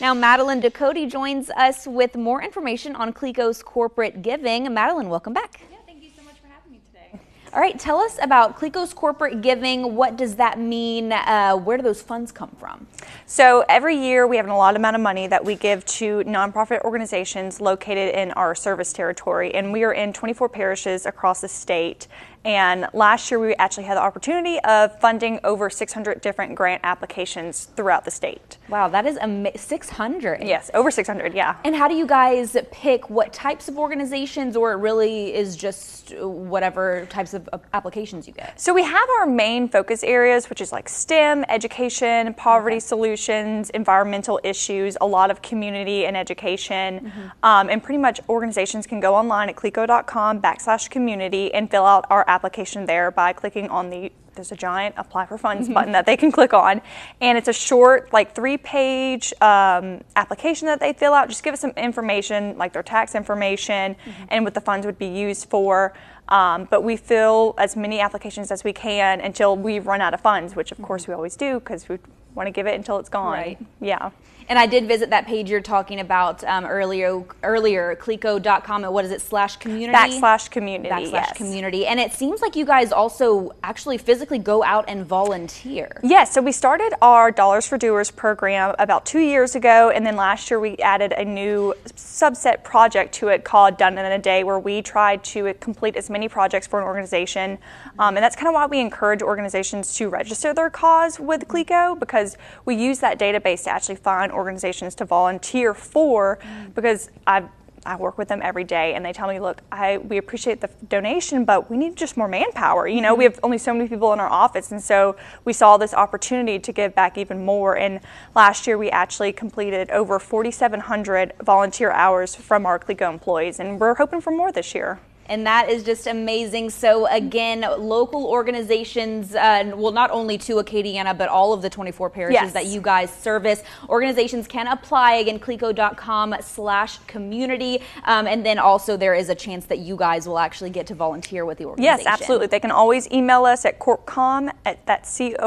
Now, Madeline Ducote joins us with more information on Cleco's corporate giving. Madeline, welcome back. Yeah, thank you so much for having me today. All right, tell us about Cleco's corporate giving. What does that mean? Uh, where do those funds come from? So every year we have an allotted amount of money that we give to nonprofit organizations located in our service territory, and we are in 24 parishes across the state. And last year we actually had the opportunity of funding over 600 different grant applications throughout the state. Wow, that is ama- 600. Yes, over 600, yeah. And how do you guys pick what types of organizations, or it really is just whatever types of applications you get? So we have our main focus areas, which is like STEM, education, poverty okay. solutions, environmental issues, a lot of community and education. Mm-hmm. Um, and pretty much organizations can go online at cleco.com backslash community and fill out our application there by clicking on the there's a giant apply for funds mm-hmm. button that they can click on and it's a short like three page um, application that they fill out just give us some information like their tax information mm-hmm. and what the funds would be used for um, but we fill as many applications as we can until we run out of funds which of mm-hmm. course we always do because we want to give it until it's gone right. yeah and I did visit that page you're talking about um, earlier, earlier, cleco.com. What is it, slash community? Backslash community, Backslash yes. community. And it seems like you guys also actually physically go out and volunteer. Yes, so we started our Dollars for Doers program about two years ago. And then last year we added a new subset project to it called Done in a Day, where we tried to complete as many projects for an organization. Um, and that's kind of why we encourage organizations to register their cause with Cleco because we use that database to actually find organizations to volunteer for mm. because I I work with them every day and they tell me, look, I we appreciate the donation, but we need just more manpower. You know, mm-hmm. we have only so many people in our office and so we saw this opportunity to give back even more and last year we actually completed over 4700 volunteer hours from our Cleco employees and we're hoping for more this year and that is just amazing. So again, local organizations, uh, well, not only to Acadiana, but all of the 24 parishes yes. that you guys service, organizations can apply. Again, cleco.com slash community. Um, and then also there is a chance that you guys will actually get to volunteer with the organization. Yes, absolutely. They can always email us at corpcom at that C-O-R-P-C-O-M-M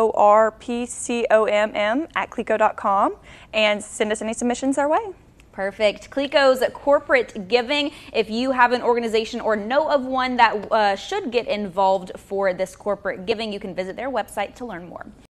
at cleco.com and send us any submissions our way. Perfect. Cleco's corporate giving. If you have an organization or know of one that uh, should get involved for this corporate giving, you can visit their website to learn more.